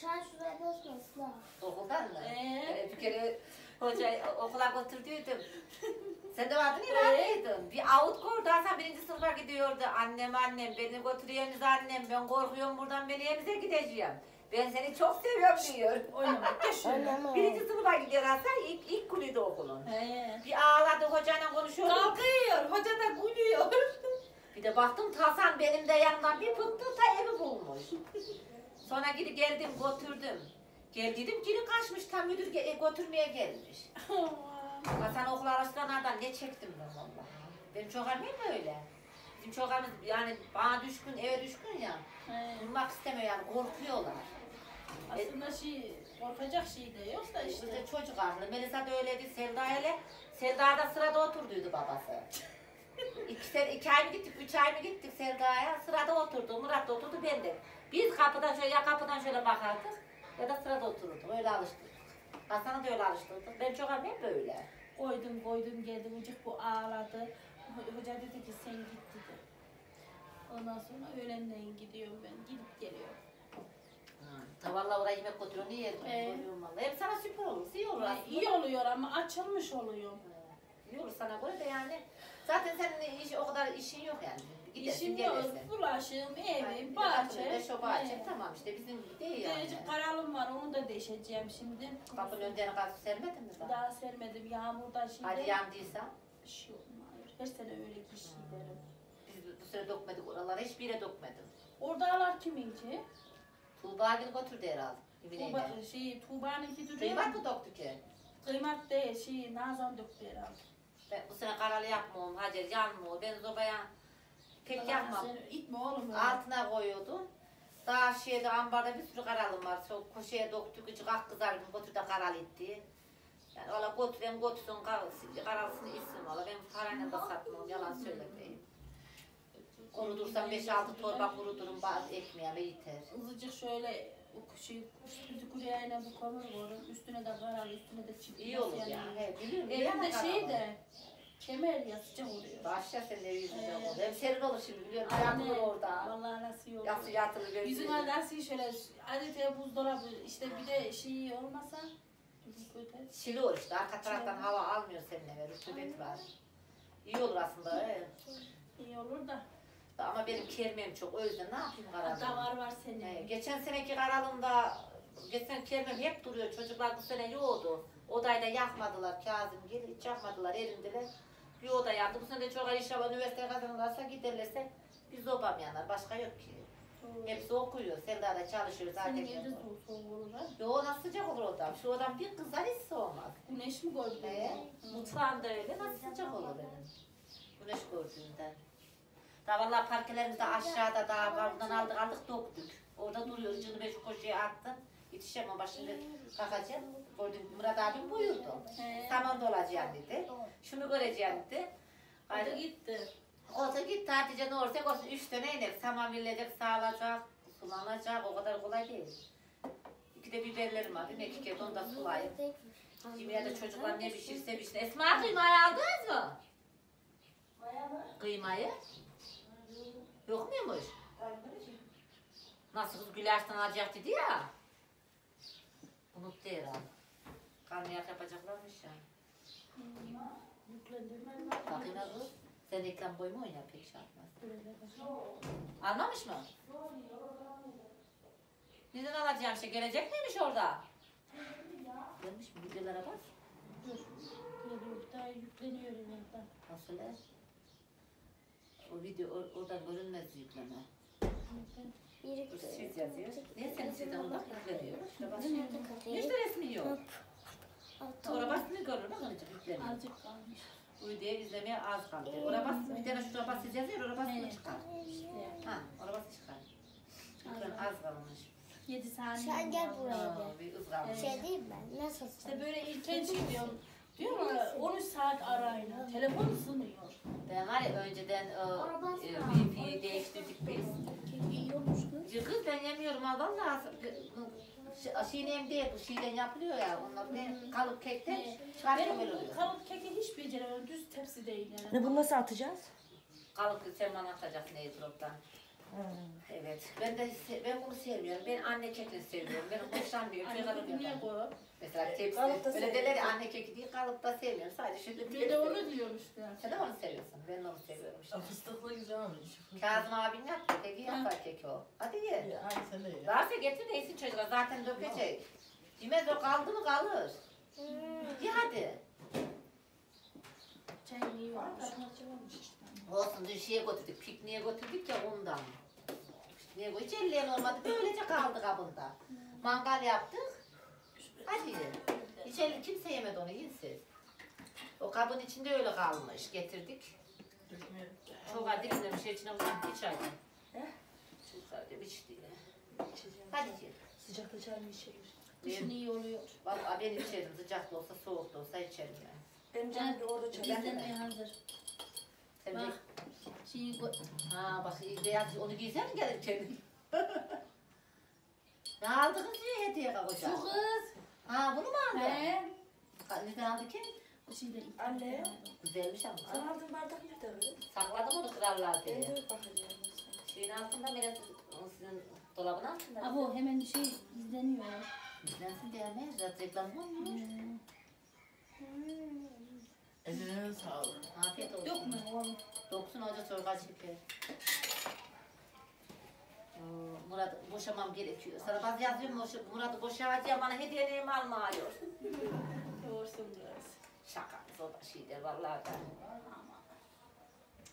Sen şuraya basmasın ha. Okuldan mı? Ee? Evet, bir kere hoca okula götürdüydüm. *laughs* Sen de vardın İranlıydın. Bir avut kurdu Hasan birinci sınıfa gidiyordu. Annem annem beni götürüyorsunuz annem ben korkuyorum buradan ben evimize gideceğim. Ben seni çok seviyorum diyor. Oynamak. Birinci sınıfa gidiyor Hasan ilk, ilk kulüydü okulun. He. Bir ağladı hocayla konuşuyordu. Kalkıyor. Hoca da gülüyor. Bir de baktım Hasan benim de yanımdan bir pıttı ta evi bulmuş. *laughs* Sonra geri geldim götürdüm. Geldiydim geri kaçmış tam müdür ge- e, götürmeye gelmiş. Hasan okul araştıranlardan ne çektim ben vallahi. Benim çocuğum hep böyle. Bizim çocuğumuz yani bana düşkün, eve düşkün ya. He. Durmak istemiyor yani korkuyorlar. Aslında şey, korkacak şey de yok da İşte işte. çocuk aklı. Melisa da öyleydi, Selda öyle. Selda da sırada oturduydu babası. *laughs* iki, sene, iki ay mı gittik, üç ay mı gittik Selda'ya. Sırada oturdu, Murat da oturdu, ben de. Biz kapıdan şöyle, ya kapıdan şöyle bakardık ya da sırada otururduk. Öyle alıştık. Hasan'ı da öyle alıştırdık. Ben çok hep böyle. Koydum koydum geldi vıcık bu ağladı. Ho- Hoca dedi ki sen git dedi. Ondan sonra öğlenleyin gidiyorum ben. Gidip geliyorum. Ha, vallahi oraya yemek götürüyor, niye yedim? Ee? Hep sana süper olur, iyi olur Yani aslında. iyi oluyor ama açılmış oluyor. İyi olur sana göre de yani. Zaten senin iş, o kadar işin yok yani. Gidersin, İşim yok. gelirsin. Bulaşığım, evim, de bahçe. kapının Beş o bahçe, He. tamam işte bizim gibi değil yani. de karalım var onu da değişeceğim şimdi. Kapının önlerine kadar sermedin mi daha? Daha sermedim yağmurdan şimdi. Hadi yandıysa şey olmuyor. Her sene öyle kişilerim. biz bu sene dökmedik oralara hiçbir yere dökmedim. Oradalar kiminki? Tuğba gibi götürdü herhalde. Tuğba, şey, Tuğba'nınki duruyor. Kıymat mı döktü ki? Kıymat değil, şey, Nazan döktü herhalde. Ben bu sene karalı yapmam, Hacer yanmıyor. Ben sobaya pek. Sen itme oğlum. Altına koyuyordum. Daha şeyde ambarda bir sürü karalım var. Çok koşuya döktük, küçük ak kızardım, götürdü karal etti. Yani valla götüren götürsün, kar- karalısını içsin valla. Ben parayla da satmam, yalan söylemeyeyim. Kurudursam 5-6 torba kurudurum, bazı ekmeğime yeter. Azıcık şöyle o şey, üstü kuruyanla bu koyun. Üstüne de karar, üstüne de çift. İyi olur ya. He, biliyorum. Evimde şey de, kemer ya sıcak oluyor. Başla senin evi yüzünden Evet. oldu. Hem serin olur şimdi biliyorum. Ayakları orada. Vallahi nasıl yok. Yatsı yatılı böyle. Yüzüne nasıl şöyle adeta buzdolabı işte bir de şey olmasa kötü. Siliyor işte. Arka taraftan hava almıyor senin eve. Rütubet var. İyi olur aslında. he. İyi olur da. Ama benim kermem çok. O yüzden ne yapayım karalım? var var senin. He, geçen seneki karalımda geçen kermem hep duruyor. Çocuklar bu sene yoğdu. Odayı da yakmadılar. Kazım hiç yakmadılar. Elindiler. Bir oda yandı. Bu sene de çok inşallah üniversiteye kazanırlarsa giderlerse biz obam yanar. Başka yok ki. Hepsi okuyor. Selda da çalışıyor zaten. Senin evde soğuk soğuk olur. Yo nasıl sıcak olur odam. Şu odam bir kızar hiç soğumaz. Güneş mi gördün? Ee, mutfağımda öyle nasıl sıcak olur benim. Güneş gördüğünden. Daha vallahi parkelerimiz de aşağıda daha var. Buradan aldık aldık döktük. Orada duruyor. Ucunu ben şu koşuya attım. Yetişeceğim ama şimdi kalkacağım. Gördüm Murat abim buyurdu. He. Saman dolacağım dedi. Şunu göreceğim dedi. O da gitti. Olsa gitti Hatice ne olursa olsun. Üç tane inek saman verilecek, sağlanacak, sulanacak. O kadar kolay değil. İki de biberlerim var. Bir iki kere onu da sulayayım. Yemeğe de çocuklar ne pişirse pişsin. Esma kıymayı aldınız mı? Kıymayı? Yok muymuş? Nasıl kız Güler'den alacak dedi ya. Unuttu herhalde. Karnıyarık yapacaklarmış ya. Bakayım ya kız. Sen reklam mu oynuyor pek şey yapmaz. Almamış mı? Neden alacağım şey? Gelecek miymiş orada? Gelmiş mi? Videolara bak. Dur. Daha yükleniyor herhalde. Nasıl? O video or- oradan görünmez yükleme. Siz yazıyor. Niye sen sizden oradan yükleniyor? Şuna bak. Hiç de resmi yok. Oraya basını görür bak önce yükleniyor. Azıcık kalmış. Videoyu izlemeye az kaldı. Oraya bas, bir tane şuraya bas siz yazıyor, oraya basını Evet. çıkar. Ha, oraya bas çıkar. Yüklen az kalmış. 7 saniye. Sen gel buraya. Aa, bir ız kalmış. Şey diyeyim ben. Nasıl İşte böyle ilkel çıkıyorum. Diyor ya 13 saat arayla. Telefon ısınıyor. Ben var ya önceden o, Arabası e. Wi-Fi'yi değiştirdik biz. Kız. Ben yemiyorum ha valla. Şiinem değil bu şeyden yapılıyor ya. Onlar ne kalıp kekten çıkartıyorum öyle Benim oluyor. kalıp keki hiç beceremem. Düz tepsi değil yani. Ne bunu nasıl atacağız? Kalıp sen bana atacaksın Evet. Ben de ben bunu sevmiyorum. Ben anne kekini seviyorum. Ben hoşlanmıyorum. Anne niye kalıp koy? Mesela tepsi. Kalıpta Böyle derler ya anne keki değil kalıpta sevmiyorum. Sadece şöyle Bir de tepsi. onu diyorum işte. Sen de onu seviyorsun. Ben de onu seviyorum işte. Fıstıklı güzel olmuş. Kazım abin yaptı. Keki yapar keki o. Hadi ye. Ya, Ay sen de ye. Varsa getir de yesin çocuklar. Zaten dökecek. Yemez o kaldı mı kalır. Ye hadi. Çayını iyi olmuş. Olsun dün şeye götürdük. Pikniğe götürdük ya ondan. Pikniğe hiç elleyen olmadı. Böylece kaldı kabında. Mangal yaptık. Hadi ye. Hiç kimse yemedi onu yiyin siz. O kabın içinde öyle kalmış. Getirdik. Çok hadi dilimlemiş içine koyun. İç hadi. He? Çok hadi iç diye. Hadi ye. Sıcakta çay mı içelim? Dışın iyi oluyor. Valla ben içerim. Sıcak da olsa soğuk da olsa içerim ben. Benim canım orada çalışıyor. İzlemeye hazır. Koy. Ha bak beyaz onu giysen mi gelir kendin? *laughs* ne aldınız diye hediye kavuşa? Şu kız. Ha bunu mu aldın? He. Ha, Neden aldı ki? Bu şeyde Anne. Güzelmiş ama. Sen aldığın bardak nerede kızım? Sakladım onu krallar Ben diye. de bakacağım. Şeyin altında böyle sizin dolabın altında. Abo hemen şey izleniyor. İzlensin diye ne? Reklam olmuş. Eline sağlık. Afiyet olsun. Yok mu oğlum? Doksun hoca çorba çeker. Oo, Murat boşamam gerekiyor. Sana bazı yazıyorum Murat- Murat'ı boşayacağım bana hediye neyim almıyor. *laughs* Doğrusun biraz. Şaka o da şeydir vallahi ben.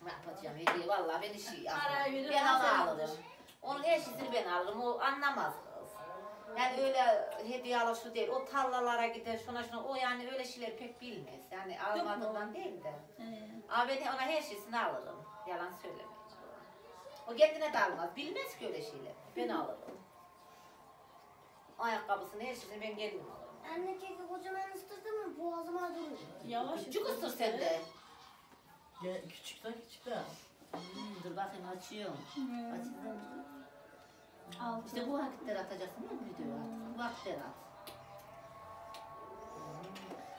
Ne yapacağım hediye vallahi ben işi Parayı verir, Ben onu alırım. alır. Onun eşisini ben alırım o anlamaz. Yani öyle hediye alır şu değil. O tarlalara gider şuna şuna o yani öyle şeyler pek bilmez. Yani almadığından değil de. Ama ben ona her şeysini alırım. Yalan söylemeyin. O kendine de almaz. Bilmez ki öyle şeyler. Ben alırım. Ayakkabısını her şeyini ben kendim alırım. Anne keki kocaman ısıtırdı mı boğazıma durur. Yavaş. Küçük ısır sen de. Gel küçükten küçükten. Hmm, dur bakayım açıyorum. Hmm. Açayım. Altı. İşte bu vakitleri atacaksın mi videoyu at? Bu vakitleri at.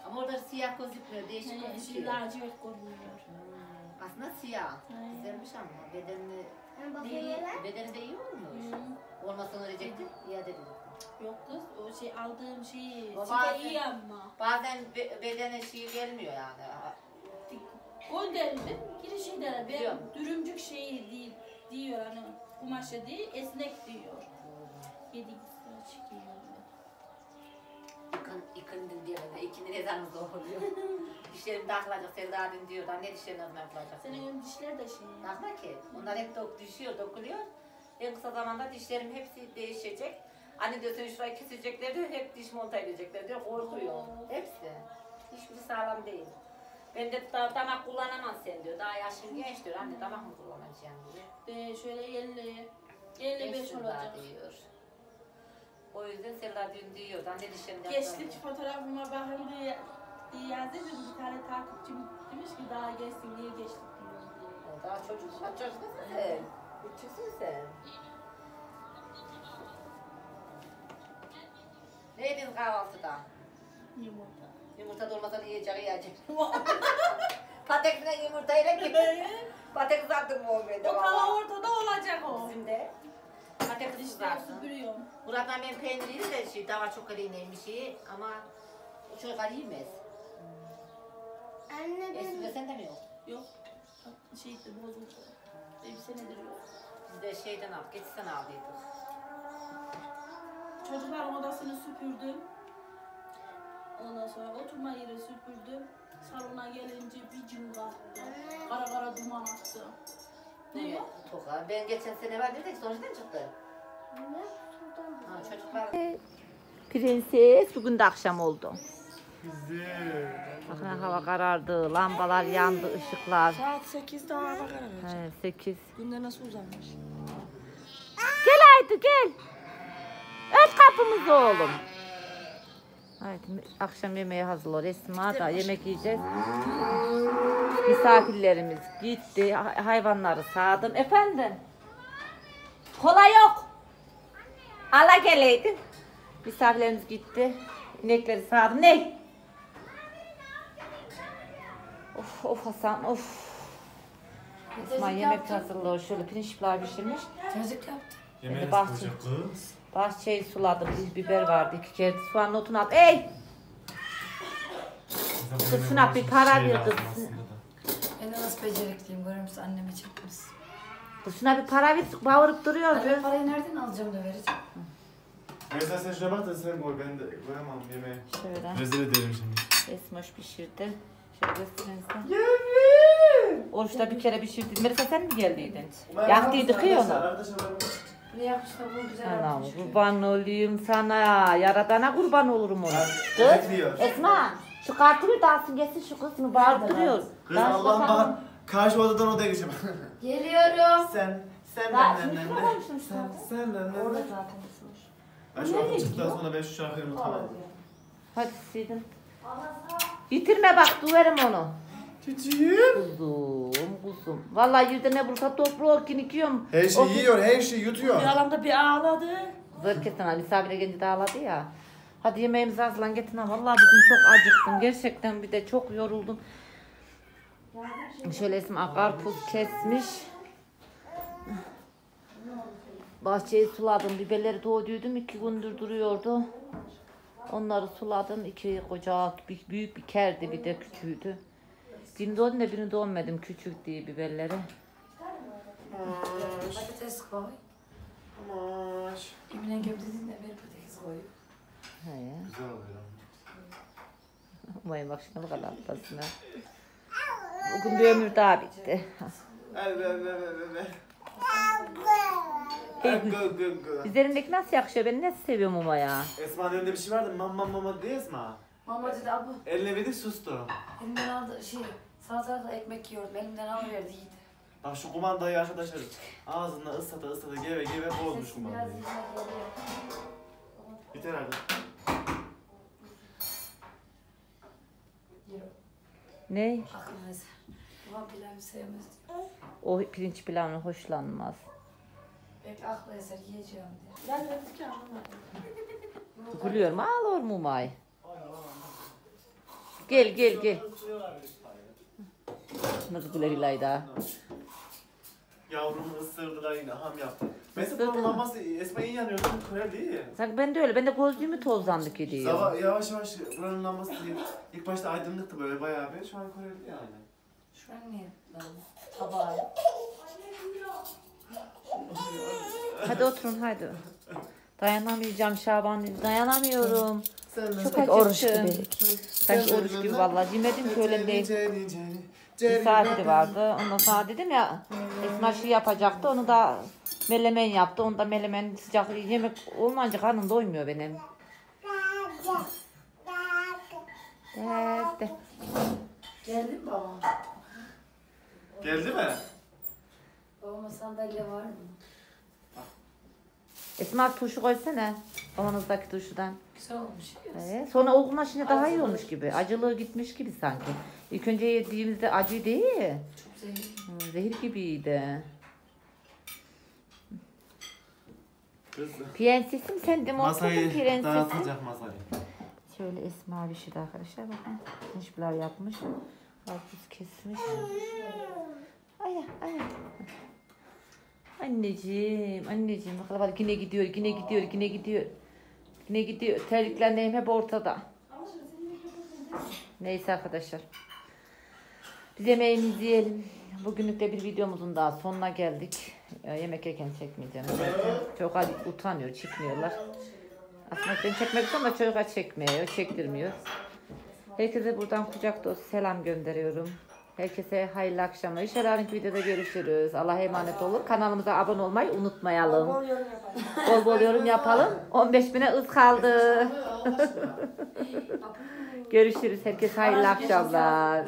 Ama orada siyah gözükmüyor, değişik Şey gözüküyor. lacivert görünüyor. Hmm, Aslında siyah. Aynen. Güzelmiş ama bedenini, hele. bedeni de iyi olmuş. Hmm. Olmasını öğrecektin, iade edecektin. Yok kız o şey aldığım şeyi O site bazen- iyi ama. Bazen be, bedene şey gelmiyor yani. Gönderdim girişi de ben dürümcük şeyi değil diyor hani kumaşı değil esnek diyor. Yedi lira çıkıyor. İkın, ikindin diyor da ikinin ezanı zor oluyor. *laughs* dişlerim takılacak, Sevda'nın diyor da ne dişlerin azına yapılacak? Senin dişler de şey. Takma ki. Onlar hep dok düşüyor, dokuluyor. En kısa zamanda dişlerim hepsi değişecek. Anne diyor seni şurayı kesecekler diyor, hep diş monta edecekler diyor, korkuyor. Oo. Hepsi. Hiçbiri sağlam değil. Ben de da, damak kullanamam sen diyor. Daha yaşın genç diyor. Anne damak mı kullanacaksın diyor. De şöyle 50 55 Gençsin olacak. daha diyor. O yüzden Sevda dün diyor. Anne dişlerini Gençlik fotoğrafıma bakın diye diye yazdı bir tane takipçim demiş ki daha gençsin niye gençlik diyor. Daha çocuk. Kaç yaşındasın sen? Küçüksün sen. Ne yedin kahvaltıda? Yumurta. Yumurta dolmadan yiyecek *laughs* yiyecek. Patekle yumurtayla *laughs* gibi. Patek zaten bu olmuyor. O tava ortada olacak o. Bizim de. Patek Patates İşte kızartın. süpürüyorum. Buradan ben peynir yedim de şey, dava çok neymiş iyi ama o çocuklar yemez. Anne ben sen de mi yok? Yok. Şey de bozuldu. Bir senedir yok. Biz de şeyden aldık, geçsen aldıydık. Çocukların odasını süpürdüm. Ondan sonra oturma yeri süpürdüm. Salona gelince bir cin kalktı. Kara kara duman attı. Ne yok? Toka. Ben geçen sene var dedik, sonradan çıktı. şuradan Ha, çocuklar. Prenses, bugün de akşam oldu. Güzel. Bakın hava karardı, lambalar yandı, ışıklar. Saat 8'de hava kararacak. He, 8. Günde nasıl uzanmış? Gel haydi gel. Aç kapımızı oğlum. Evet, akşam yemeği hazırlar. Esma da yemek yiyeceğiz. Misafirlerimiz gitti. hay- Hayvanları sağdım. Efendim? Kola yok. Ala geleydin. Misafirlerimiz gitti. İnekleri sağdım. Ne? Of of Hasan of. Esma yemek hazırlıyor. Şöyle pirinçler pişirmiş. Çocuk yaptı. Yemeğe bahçe. kız. Bahçeyi suladım. Bir biber vardı. iki kere soğan notunu al. Ey! Kız şuna bir para ver kız. Ben de nasıl becerikliyim musun? Anneme çekmiş. Kız şuna bir para ver. Bağırıp duruyor. Gör. parayı nereden alacağım da vereceğim. Mesela sen şuna bak da sen koy ben de koyamam yemeğe. Şöyle. Rezil ederim şimdi. Esmoş pişirdi. Şöyle göstereyim sana. Oruçta bir kere pişirdi. Melisa sen mi geldiydin? Yaktıydık ya onu. Bunu yapmışlar bu güzel Anam yapmış. kurban olayım sana. Yaradana kurban olurum ona. Kız. Esma. Şu kartını da alsın gelsin şu kızını bağırıp duruyor. Kız Daha Allah'ım bakalım. bak. Karşı odadan odaya geçeceğim. *laughs* Geliyorum. sen, sen şimdi ne? şuna koymuşum Sen, sen benden Orada ne? zaten ısınmış. Ben şu an çıktıktan sonra ben şu şarkıyı unutamam. Hadi Sidin. Bitirme bak duvarım onu. Çiçeğim. Kuzum kuzum. Vallahi yerde ne bulsa toprağı kinikiyorum. Her şeyi yiyor, her şeyi yutuyor. Bir alanda bir ağladı. Zor kesin ha misafire gelince de ağladı ya. Hadi yemeğimizi hazırlan getirin ha. Vallahi bugün çok acıktım. Gerçekten bir de çok yoruldum. Şöyle Esma karpuz kesmiş. Bahçeyi suladım. Biberleri doğduydum. iki gündür duruyordu. Onları suladım. İki koca büyük, büyük bir kerdi bir de küçüğüydü. Birini doğdum da birini doğmadım küçük diye biberleri. Patates koy. Amaş. Emine gibi dedin de bir patates koy. He. Güzel oluyor. Umayın bak şuna bak atlasına. Bugün bir ömür daha bitti. Ay, gı gı gı. Üzerindeki nasıl yakışıyor? Ben nasıl seviyorum Uma ya. Esma'nın önünde bir şey vardı. Mam mam mama diye Esma. Mama dedi abla Eline verdik sustu. elimden aldı şey salatalıkla ekmek yiyordum elimden alıverdi yedi. Bak şu kumandayı arkadaşlar ağzında ıslata ıslata geve geve bozmuş biraz kumandayı. yüzüne geliyor. Biter artık. Ne? Aklına eser. Babam pilavı sevmez diyor. O pirinç pilavını hoşlanmaz. Belki aklı eser yiyeceğim diyor. Ben dedim ki anlamadım. Gülüyorum. Ağlıyor mu Umay? Gel gel gel. Nasıl güler İlayda? Yavrumu ısırdılar yine ham yaptı. Mesela Isırdı bunun mı? lambası Esma iyi yanıyor değil. Sanki ben de öyle. Ben de gözlüğümü tozlandı ki diyor. Sabah yavaş yavaş buranın lambası değil. İlk başta aydınlıktı böyle bayağı bir. Şu an koyar yani. Şu an niye? Tabağı. Hadi oturun hadi. Dayanamayacağım Şaban. Dayanamıyorum. Sen de Çok Pek oruç acıktım. gibi. Sanki oruç gibi vallahi. Yemedim ki öyle değil. Misafiri vardı. Ondan sonra dedim ya Esma şey yapacaktı. Onu da melemen yaptı. Onu da melemen sıcak yemek olmayınca karnım doymuyor benim. Evet. Geldi mi babam? Geldi mi? Babama sandalye var mı? Esma turşu koysana. Babanızdaki turşudan. Güzel olmuş. Ee, sonra olgunla şimdi daha iyi olmuş gibi. Acılığı gitmiş gibi sanki. İlk önce yediğimizde acı değil. Çok zehirli. Hmm, Zehir gibiydi. Prensesim sen de mi oturdun Masayı prensesim? dağıtacak masayı. Şöyle Esma bir şey de arkadaşlar bakın. Pirinç pilav yapmış. Karpuz kesmiş. Ay ay. Anneciğim, anneciğim. Bakalım hadi yine gidiyor, yine gidiyor, yine gidiyor. Yine gidiyor. Terliklerim hep ortada. Neyse arkadaşlar. Biz yemeğimizi yiyelim. Bugünlük de bir videomuzun daha sonuna geldik. Yemek yerken çekmeyeceğim. Çok utanıyor, çıkmıyorlar. Aslında ben çekmek istiyorum ama çocuklar çekmiyor, çektirmiyor. Herkese buradan kucak dolusu selam gönderiyorum. Herkese hayırlı akşamlar. İnşallah videoda görüşürüz. Allah'a emanet olun. Kanalımıza abone olmayı unutmayalım. Bol yorum yapalım. Bol bol yorum yapalım. *laughs* 15 bine ız kaldı. *laughs* Görüşürüz. Herkese hayırlı akşamlar.